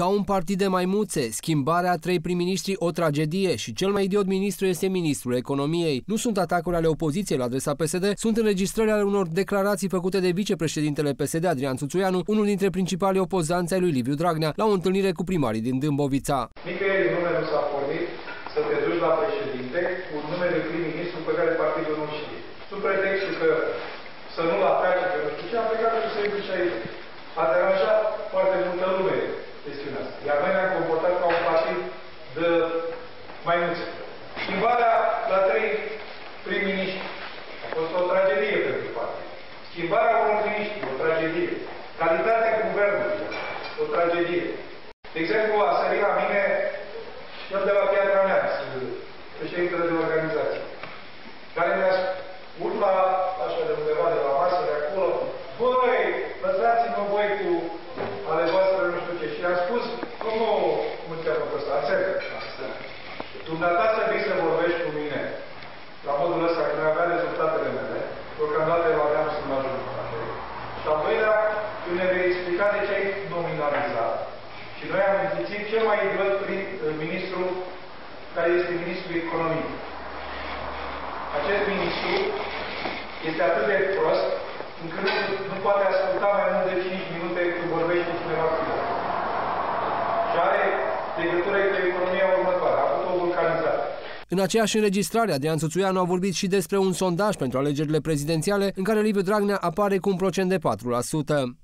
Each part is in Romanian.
Ca un partid de maimuțe, schimbarea a trei prim-ministri o tragedie și cel mai idiot ministru este ministrul economiei. Nu sunt atacuri ale opoziției la adresa PSD, sunt înregistrări ale unor declarații făcute de vicepreședintele PSD Adrian Țuțuianu, unul dintre principalii opozanți ai lui Liviu Dragnea, la o întâlnire cu primarii din Dâmbovița. Nicăieri nume nu s-a pornit să te duci la președinte cu un nume de prim-ministru pe care partidul nu știe. Sub pretextul că să nu-l atace, că nu știu ce, a plecat și să-i duce aici. A deranjat Iar noi ne-am comportat ca un partid de mai mulți. Schimbarea la trei prim-ministri a fost o tragedie pentru partid. Schimbarea unor miniștri, o tragedie. Calitatea guvernului, o tragedie. De exemplu, a sărit la mine el de la Piatra Neamț, președintele de organizație, care mi-a spus la, așa de undeva de la masă, de acolo, băi, lăsați-mă voi cu ale voastre nu știu ce. Și am spus, cum o, cum cheamă pe ăsta? Ațel. Dumneata trebuie să vorbești cu mine la modul ăsta, că noi avea rezultatele mele, deocamdată eu aveam să mă ajut. Și al doilea, când ne vei explica de ce ai nominalizat, și noi am înfițit cel mai idiot prin ministru care este ministrul economiei. Acest ministru este atât de prost încât nu poate asculta mai mult de 5 minute când vorbește cu cineva cu Și are legătură cu economia următoare. A avut o vulcanizare. În aceeași înregistrare, Adrian Țuțuianu a vorbit și despre un sondaj pentru alegerile prezidențiale în care Liviu Dragnea apare cu un procent de 4%.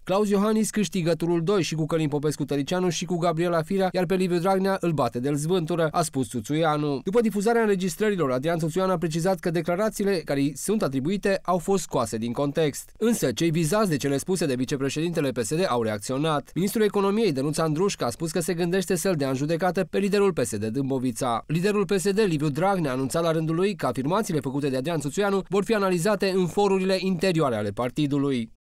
Claus Iohannis câștigă turul 2 și cu Călin Popescu Tăricianu și cu Gabriela Firea, iar pe Liviu Dragnea îl bate de zvântură, a spus Țuțuianu. După difuzarea înregistrărilor, Adrian Țuțuianu a precizat că declarațiile care îi sunt atribuite au fost scoase din context. Însă, cei vizați de cele spuse de vicepreședintele PSD au reacționat. Ministrul Economiei, Dănuț Andrușca, a spus că se gândește să-l dea în judecată pe liderul PSD Dâmbovița. Liderul PSD, Liviu Dragnea a anunțat la rândul lui că afirmațiile făcute de Adrian Țuțuianu vor fi analizate în forurile interioare ale partidului.